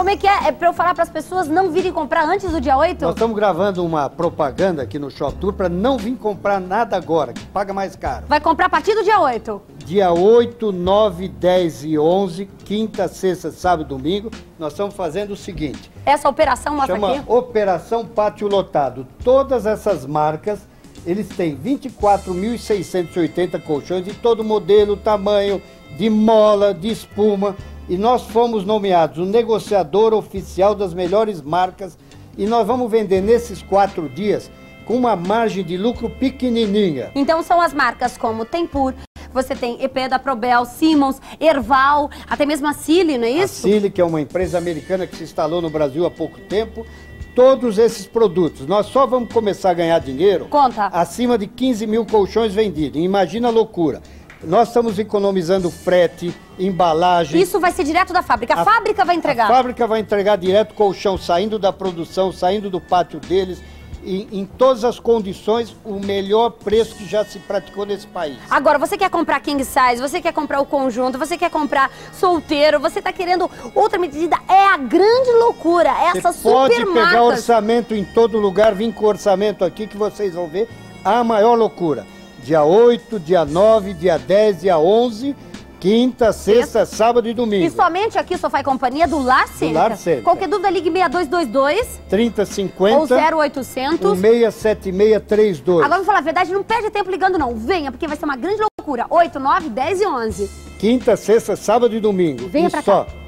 Como é que é? É pra eu falar pras pessoas não virem comprar antes do dia 8? Nós estamos gravando uma propaganda aqui no Shop Tour para não vir comprar nada agora, que paga mais caro. Vai comprar a partir do dia 8. Dia 8, 9, 10 e 11, quinta, sexta, sábado e domingo, nós estamos fazendo o seguinte. Essa operação mostra chama aqui. Operação Pátio Lotado. Todas essas marcas, eles têm 24.680 colchões de todo modelo, tamanho, de mola, de espuma. E nós fomos nomeados o negociador oficial das melhores marcas. E nós vamos vender nesses quatro dias com uma margem de lucro pequenininha. Então são as marcas como Tempur, você tem EP da Probel, Simmons, Erval, até mesmo a Cili, não é isso? A Cili, que é uma empresa americana que se instalou no Brasil há pouco tempo. Todos esses produtos, nós só vamos começar a ganhar dinheiro Conta. acima de 15 mil colchões vendidos. Imagina a loucura. Nós estamos economizando frete, embalagem. Isso vai ser direto da fábrica. A, A- fábrica vai entregar. A fábrica vai entregar direto colchão, saindo da produção, saindo do pátio deles, e, em todas as condições, o melhor preço que já se praticou nesse país. Agora, você quer comprar king size, você quer comprar o conjunto, você quer comprar solteiro, você tá querendo outra medida, é a grande loucura. Essas Você pode super pegar marcas. orçamento em todo lugar, vir com orçamento aqui que vocês vão ver a maior loucura. Dia 8, dia 9, dia 10, dia 11, quinta, sexta, sábado e domingo. E somente aqui, Sofá e Companhia, do Lar Cênica. Lar Cênica. Qualquer dúvida, ligue 6222 30, ou 50, 0800. 167632. Agora, vou falar a verdade, não perde tempo ligando não. Venha, porque vai ser uma grande loucura. 8, 9, 10 e 11. Quinta, sexta, sábado e domingo. Venha e pra só. cá.